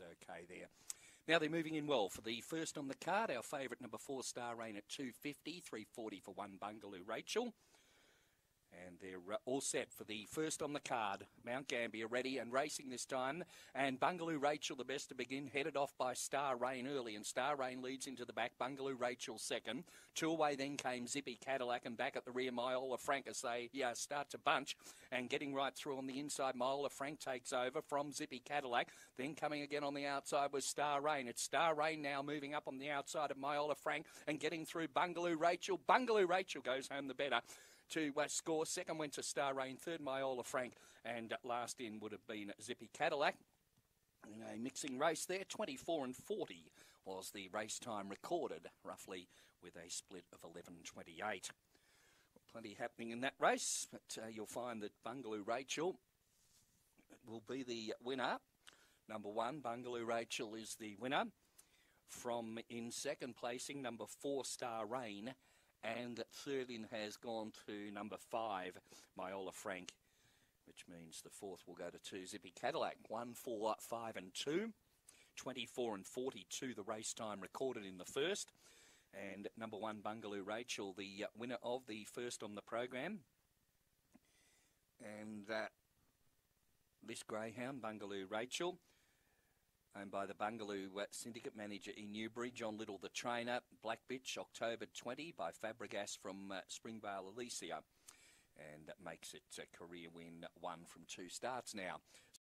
okay there. Now they're moving in well for the first on the card. Our favourite number four, Star Rain at 250, 340 for one, Bungaloo Rachel. And they're uh, all set for the first on the card. Mount Gambier ready and racing this time. And Bungaloo Rachel, the best to begin, headed off by Star Rain early. And Star Rain leads into the back. Bungaloo Rachel second. Two away then came Zippy Cadillac. And back at the rear, Myola Frank as they yeah, start to bunch. And getting right through on the inside, Myola Frank takes over from Zippy Cadillac. Then coming again on the outside was Star Rain. It's Star Rain now moving up on the outside of Myola Frank and getting through Bungaloo Rachel. Bungaloo Rachel goes home the better to uh, score. Second went to Star Rain. Third, Myola Frank. And last in would have been Zippy Cadillac. In a mixing race there, 24 and 40 was the race time recorded, roughly with a split of 11.28. Plenty happening in that race, but uh, you'll find that Bungaloo Rachel will be the winner. Number one, Bungaloo Rachel is the winner. From in second placing, number four, Star Rain and third in has gone to number five, Myola Frank, which means the fourth will go to two, Zippy Cadillac. One, four, five, and two. 24 and 42, the race time recorded in the first. And number one, Bungaloo Rachel, the winner of the first on the program. And uh, this greyhound, Bungaloo Rachel, owned by the Bungaloo Syndicate Manager in Newbury, John Little, the trainer. Black Bitch, October 20 by Fabregas from uh, Springvale Alicia. And that makes it a career win, one from two starts now.